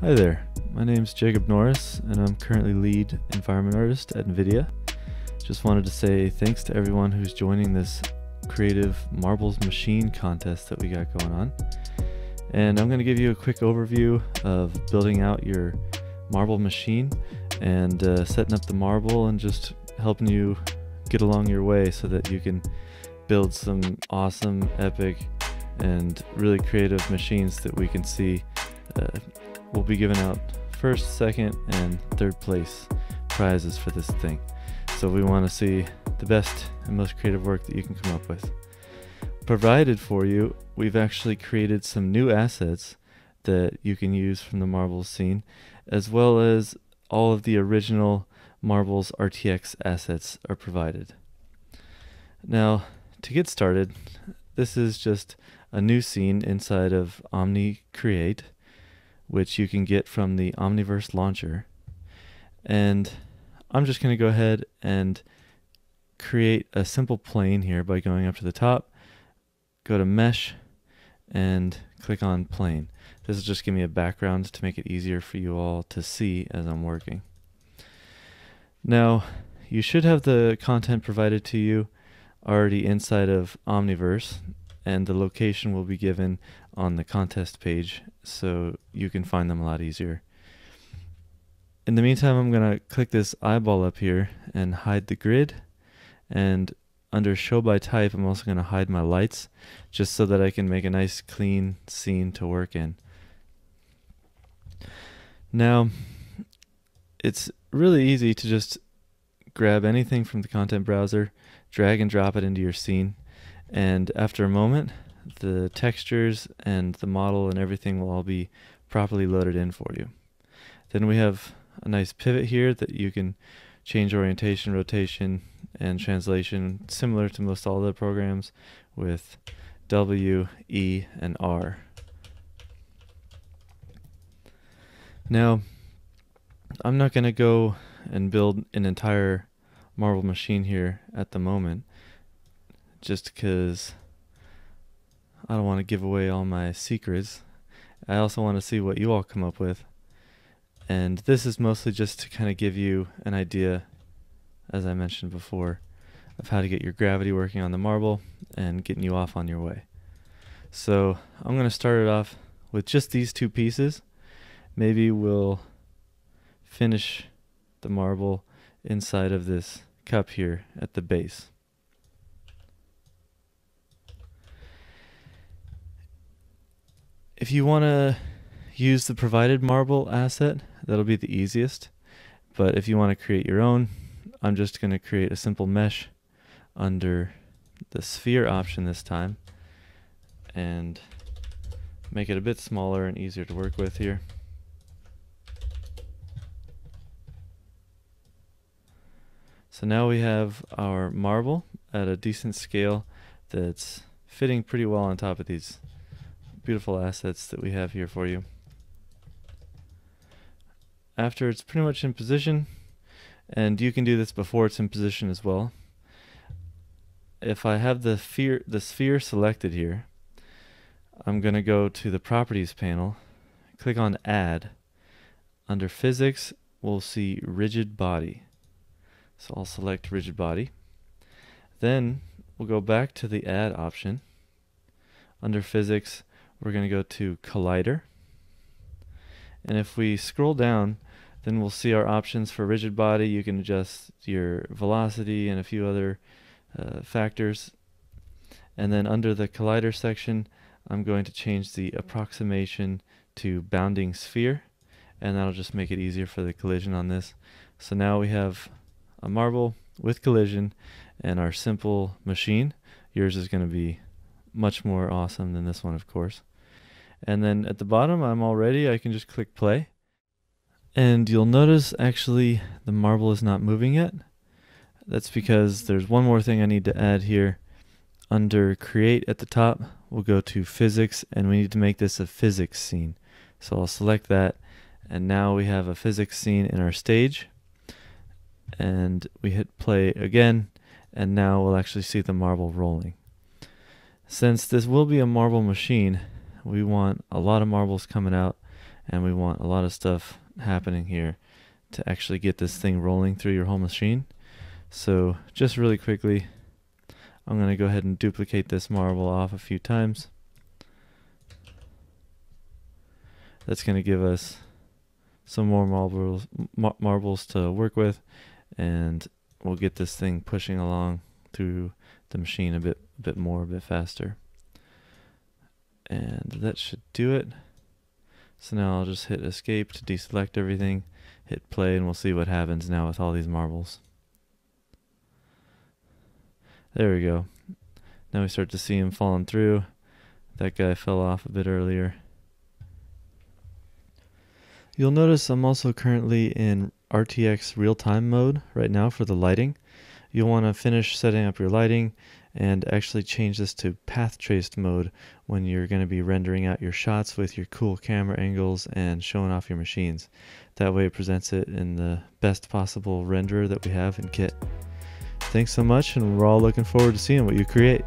Hi there, my name is Jacob Norris, and I'm currently lead environment artist at NVIDIA. Just wanted to say thanks to everyone who's joining this creative marbles machine contest that we got going on. And I'm going to give you a quick overview of building out your marble machine and uh, setting up the marble and just helping you get along your way so that you can build some awesome, epic, and really creative machines that we can see uh, will be giving out first, second, and third place prizes for this thing. So we want to see the best and most creative work that you can come up with. Provided for you, we've actually created some new assets that you can use from the Marbles scene, as well as all of the original Marbles RTX assets are provided. Now, to get started, this is just a new scene inside of Omni Create which you can get from the Omniverse launcher. And I'm just going to go ahead and create a simple plane here by going up to the top, go to Mesh, and click on Plane. This will just give me a background to make it easier for you all to see as I'm working. Now, you should have the content provided to you already inside of Omniverse, and the location will be given on the contest page so you can find them a lot easier. In the meantime, I'm going to click this eyeball up here and hide the grid. And under show by type, I'm also going to hide my lights just so that I can make a nice clean scene to work in. Now, it's really easy to just grab anything from the content browser, drag and drop it into your scene, and after a moment, the textures and the model and everything will all be properly loaded in for you. Then we have a nice pivot here that you can change orientation, rotation, and translation similar to most all the programs with W, E, and R. Now, I'm not going to go and build an entire marble machine here at the moment just because I don't want to give away all my secrets. I also want to see what you all come up with. And this is mostly just to kind of give you an idea, as I mentioned before, of how to get your gravity working on the marble and getting you off on your way. So I'm going to start it off with just these two pieces. Maybe we'll finish the marble inside of this cup here at the base. If you want to use the provided marble asset, that'll be the easiest. But if you want to create your own, I'm just going to create a simple mesh under the sphere option this time and make it a bit smaller and easier to work with here. So now we have our marble at a decent scale that's fitting pretty well on top of these beautiful assets that we have here for you. After it's pretty much in position, and you can do this before it's in position as well. If I have the sphere, the sphere selected here, I'm going to go to the properties panel, click on add. Under physics, we'll see rigid body. So I'll select rigid body. Then we'll go back to the add option. Under physics, we're going to go to Collider. And if we scroll down, then we'll see our options for rigid body. You can adjust your velocity and a few other uh, factors. And then under the Collider section, I'm going to change the approximation to bounding sphere. And that'll just make it easier for the collision on this. So now we have a marble with collision and our simple machine. Yours is going to be much more awesome than this one, of course. And then at the bottom, I'm all ready. I can just click play. And you'll notice actually the marble is not moving yet. That's because there's one more thing I need to add here. Under create at the top, we'll go to physics and we need to make this a physics scene. So I'll select that and now we have a physics scene in our stage. And we hit play again and now we'll actually see the marble rolling. Since this will be a marble machine, we want a lot of marbles coming out and we want a lot of stuff happening here to actually get this thing rolling through your whole machine. So just really quickly, I'm going to go ahead and duplicate this marble off a few times. That's going to give us some more marbles, mar marbles to work with, and we'll get this thing pushing along through the machine a bit, a bit more, a bit faster. And that should do it. So now I'll just hit escape to deselect everything, hit play, and we'll see what happens now with all these marbles. There we go. Now we start to see him falling through. That guy fell off a bit earlier. You'll notice I'm also currently in RTX real-time mode right now for the lighting. You'll want to finish setting up your lighting and actually change this to path traced mode when you're going to be rendering out your shots with your cool camera angles and showing off your machines. That way it presents it in the best possible renderer that we have in Kit. Thanks so much and we're all looking forward to seeing what you create.